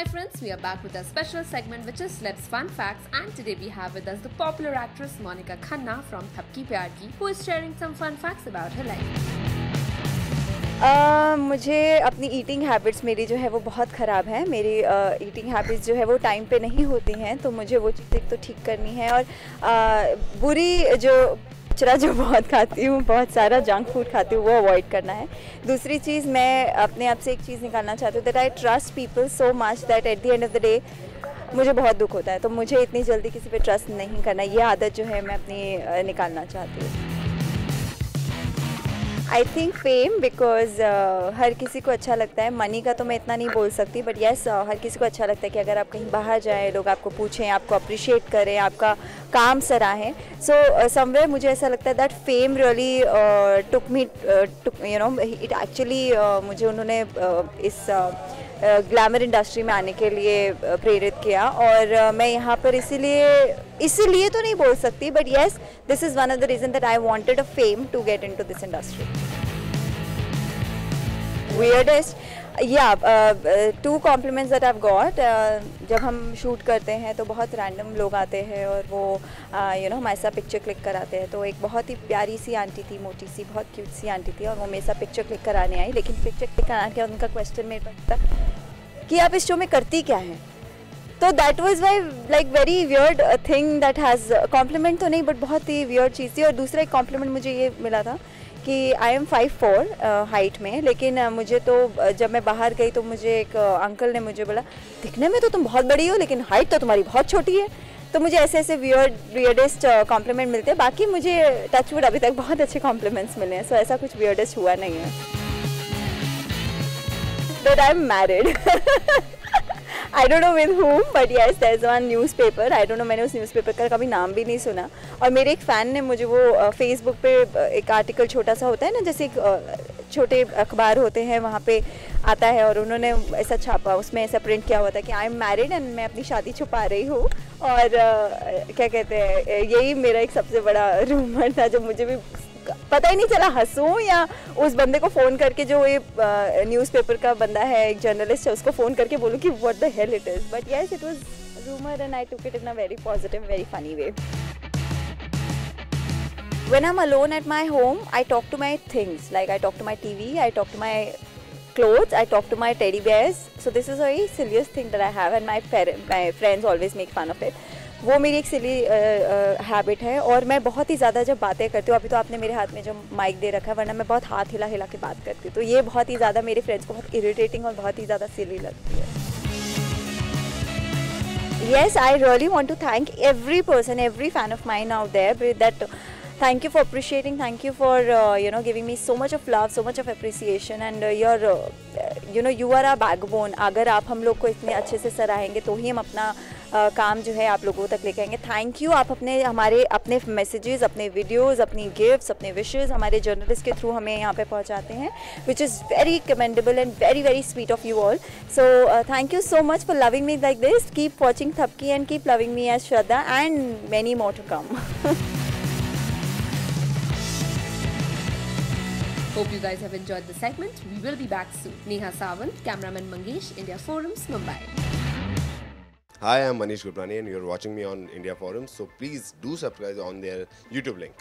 Hi friends, we are back with a special segment which is Celebs Fun Facts and today we have with us the popular actress Monica Khanna from Thapki Pyar Ki who is sharing some fun facts about her life. Uh, मुझे अपनी eating habits मेरी जो है वो बहुत ख़राब है मेरी ईटिंग uh, हैबिट्स जो है वो टाइम पे नहीं होती हैं तो मुझे वो चीज़ एक तो ठीक करनी है और uh, बुरी जो कचरा जो बहुत खाती हूँ, बहुत सारा जंक फ़ूड खाती हूँ, वो अवॉइड करना है। दूसरी चीज़ मैं अपने आप से एक चीज़ निकालना चाहती हूँ that I trust people so much that at the end of the day मुझे बहुत दुख होता है। तो मुझे इतनी जल्दी किसी पे ट्रस्ट नहीं करना, ये आदत जो है मैं अपनी निकालना चाहती हूँ। आई थिंक फेम बिकॉज़ हर किसी को अच्छा लगता है। मनी का तो मैं इतना नहीं बोल सकती बट येस yes, uh, हर किसी को अच्छा लगता है कि अगर आप कहीं बाहर जाएँ लोग आपको पूछें आपको अप्रिशिएट करें आपका काम सराहें। सो समवेयर मुझे ऐसा लगता है that fame really took me you know it actually मुझे उन्होंने uh, इस ग्लैमर uh, इंडस्ट्री में आने के लिए प्रेरित किया। और मैं यहाँ पर इसीलिए इसीलिए तो नहीं बोल सकती but yes this is one of the reason that I wanted a fame to get into this industry weirdest या two compliments that I've got जब हम शूट करते हैं तो बहुत रैंडम लोग आते हैं और वो यू नो हमारे साथ पिक्चर क्लिक कराते हैं तो एक बहुत ही प्यारी सी आंटी थी, मोटी सी, बहुत क्यूट सी आंटी थी और वो मेरे साथ पिक्चर क्लिक कराने आई, लेकिन पिक्चर क्लिक कराने के उनका क्वेश्चन मेरे पास था कि आप इस शो में करती क्या हैं? तो that was why like very weird thing that has compliment तो नहीं बट बहुत ही वियर्ड चीज़ थी। और दूसरा एक कॉम्प्लीमेंट मुझे ये मिला था कि I am five four height में लेकिन uh, मुझे तो uh, जब मैं बाहर गई तो मुझे एक अंकल uh, ने मुझे बोला दिखने में तो तुम बहुत बड़ी हो लेकिन हाइट तो तुम्हारी बहुत छोटी है। तो मुझे ऐसे ऐसे वियर्ड वियर्डेस्ट कॉम्प्लीमेंट मिलते। हैं बाकी मुझे टचवुड अभी तक बहुत अच्छे कॉम्प्लीमेंट्स मिले हैं सो ऐसा कुछ वियर्डेस्ट हुआ नहीं है। But I am married I don't know with home but yes there is one newspaper I don't know मैंने उस न्यूज़पेपर का कभी नाम भी नहीं सुना। और मेरे एक फ़ैन ने मुझे वो फेसबुक पे एक आर्टिकल छोटा सा होता है ना, जैसे छोटे अखबार होते हैं, वहाँ पे आता है और उन्होंने ऐसा छापा, उसमें ऐसा प्रिंट किया हुआ था कि आई एम मैरिड एंड मैं अपनी शादी छुपा रही हूँ। और क्या कहते हैं, यही मेरा एक सबसे बड़ा रूमर था जो मुझे भी पता ही नहीं चला हंसूँ या उस बंदे को फ़ोन करके जो ये न्यूज़पेपर का बंदा है एक जर्नलिस्ट है उसको फ़ोन करके बोलूँ कि what the hell it is but yes it was rumour and I took it in a very positive very funny way when I'm alone at my home, I talk to my things. Like I talk to my TV, I talk to my clothes, I talk to my teddy bears. So this is a very silliest thing that I have, and my parents, my friends always make fun of it. वो मेरी एक सिली habit है और मैं बहुत ही ज़्यादा जब बातें करती हूँ, अभी तो आपने मेरे हाथ में जो माइक दे रखा है, वरना मैं बहुत हाथ हिला हिला के बात करती हूँ तो ये बहुत ही ज़्यादा मेरे फ्रेंड्स को बहुत इरीटेटिंग और बहुत ही ज़्यादा सिली लगती है। Yes I really want to thank every person every fan of mind out there that thank you for appreciating thank you for you know giving me so much of love so much of appreciation and your you know you are are backbone अगर आप हम लोग को इतने अच्छे से सराहेंगे तो ही हम अपना काम जो है आप लोगों तक लेके आएँगे थैंक यू आप अपने हमारे अपने मैसेजेस अपने वीडियोस अपनी गिफ्ट्स अपने विशेज़ हमारे जर्नलिस्ट के थ्रू हमें यहाँ पे पहुँचाते हैं which is very commendable and very very sweet of you all so thank you so much for loving me like this keep watching Thapki and keep loving me as Shraddha and many more to come Hope you guys have enjoyed the segment. We will be back soon. Neha Sawant, cameraman Mangesh, India Forums, Mumbai. Hi, I'm Manish Gupnani and you're watching me on India Forums. So please do subscribe on their YouTube link.